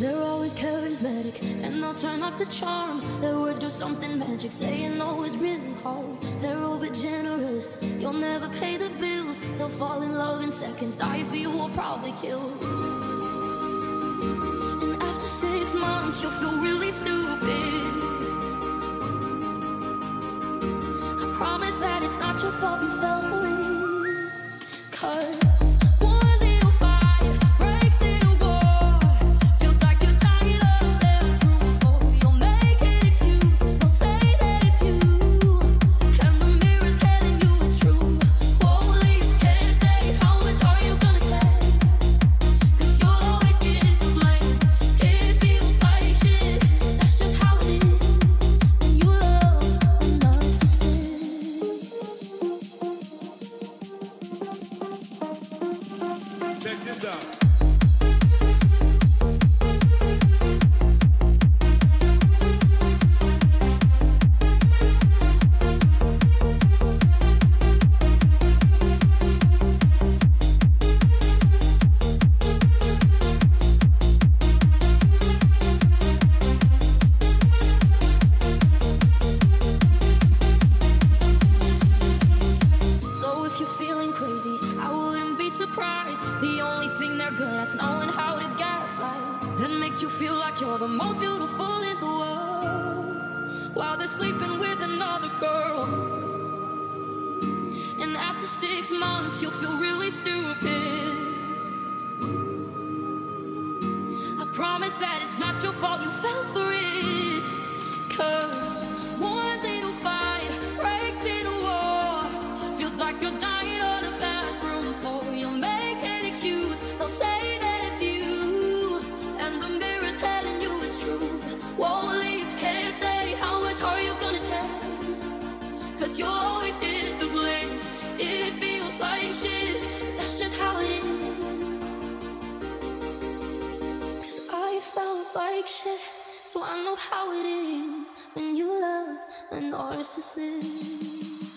They're always charismatic, and they'll turn up the charm. Their words do something magic, saying no is really hard. They're over generous, you'll never pay the bills. They'll fall in love in seconds, die for you or probably kill. And after six months, you'll feel really stupid. I promise that it's not your fault you fell for it. Cause shit, so I know how it is when you love a narcissist.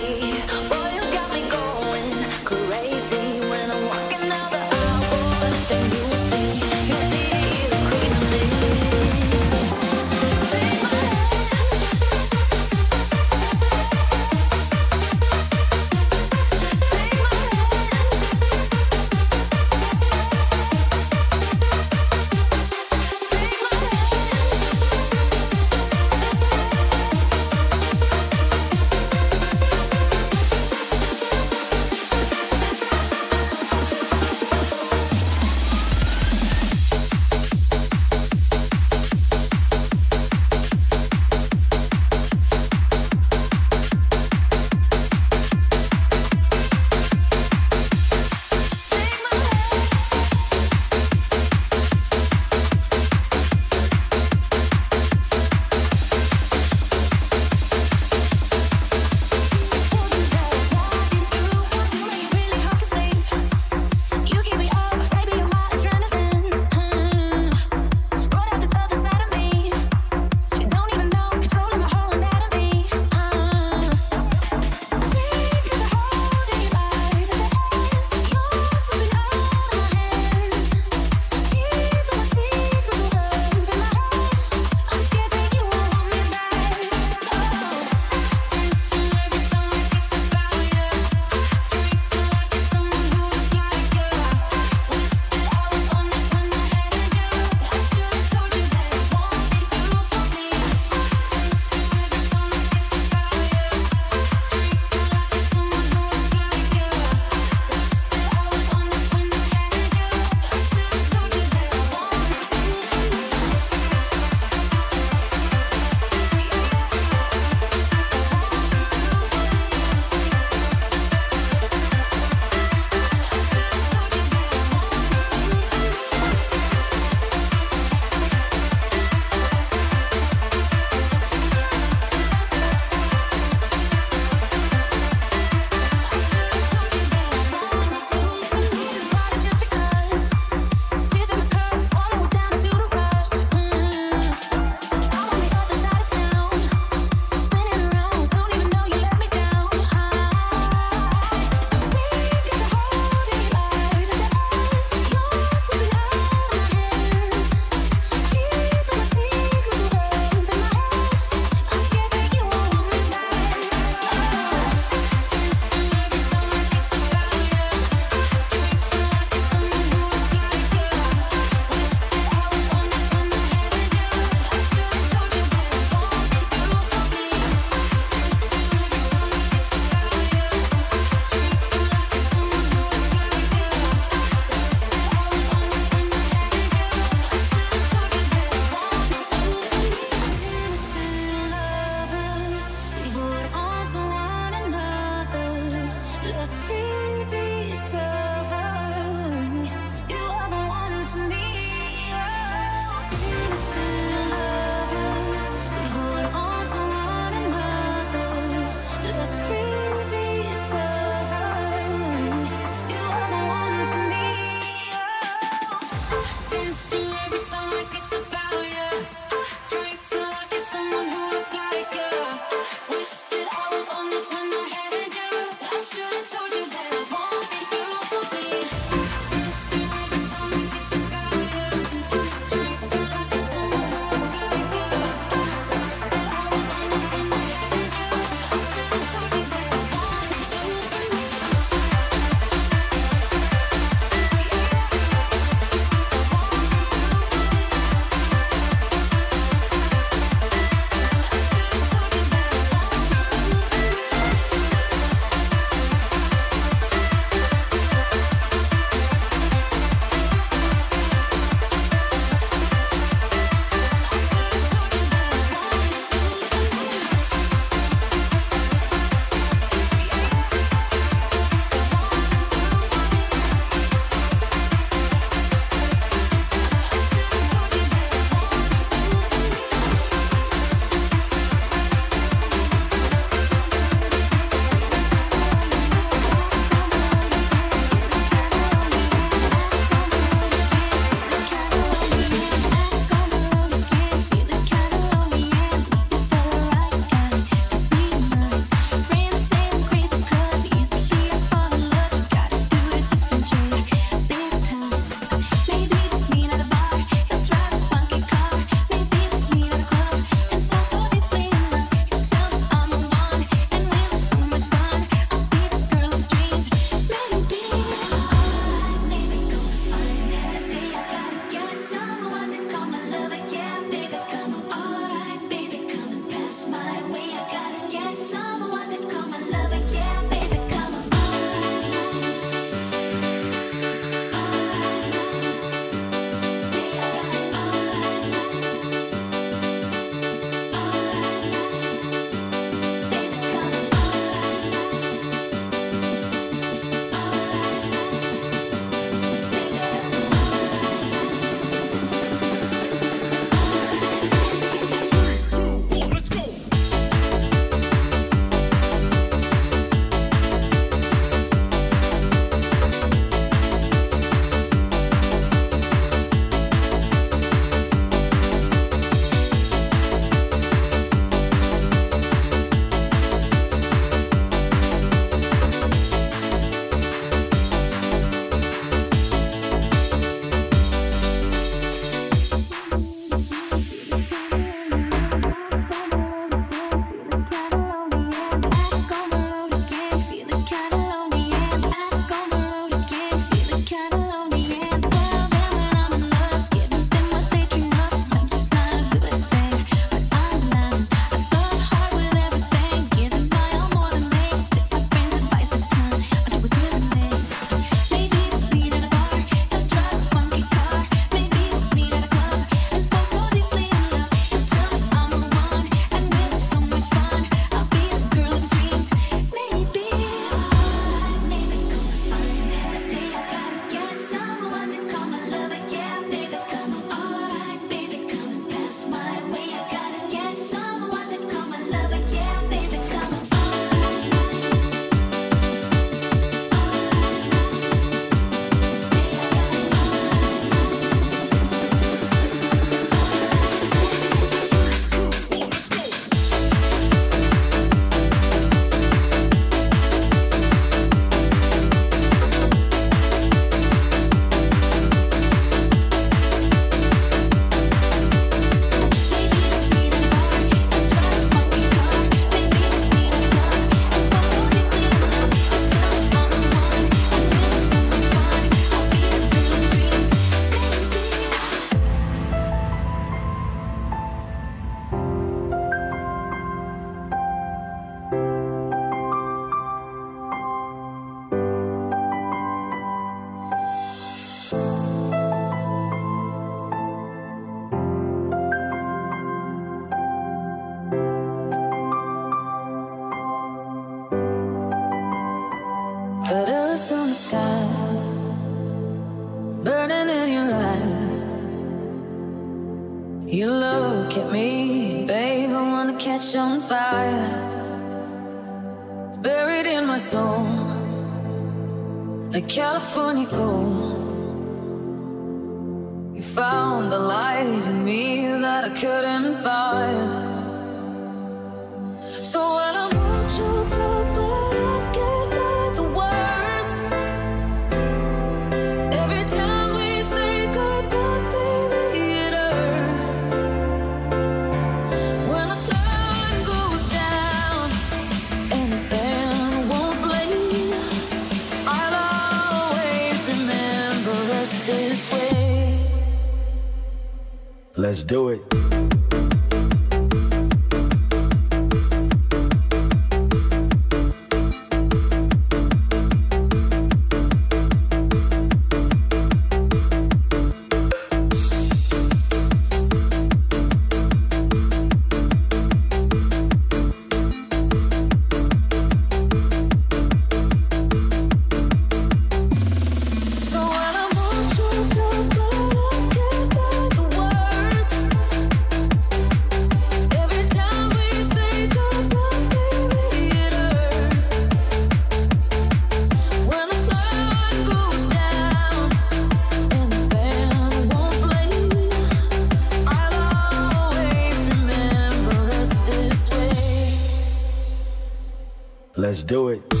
Do it.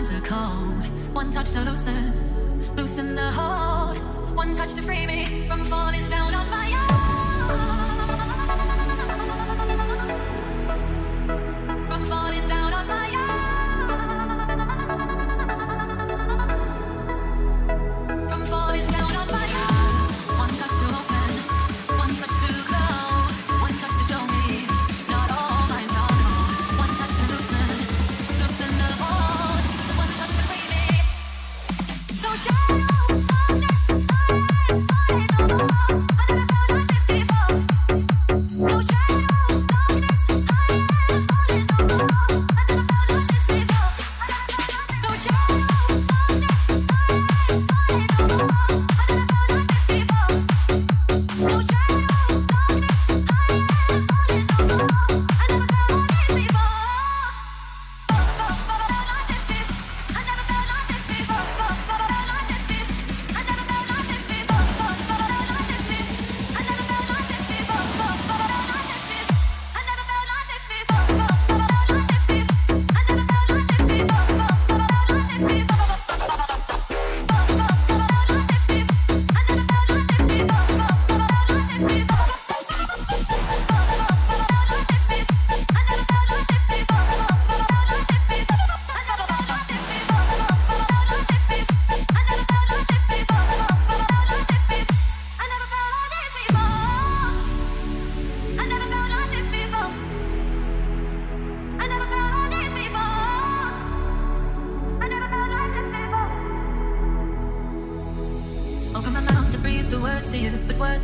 minds are cold. One touch to loosen, loosen the hold. One touch to free me from falling down.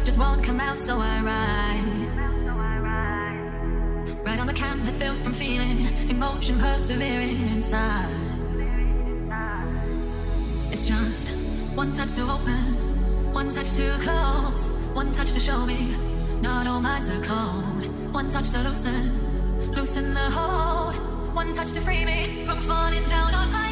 just won't come out, so I write. Right on the canvas built from feeling, emotion persevering inside. It's just one touch to open, one touch to close, one touch to show me not all minds are cold. One touch to loosen, loosen the hold. One touch to free me from falling down on my.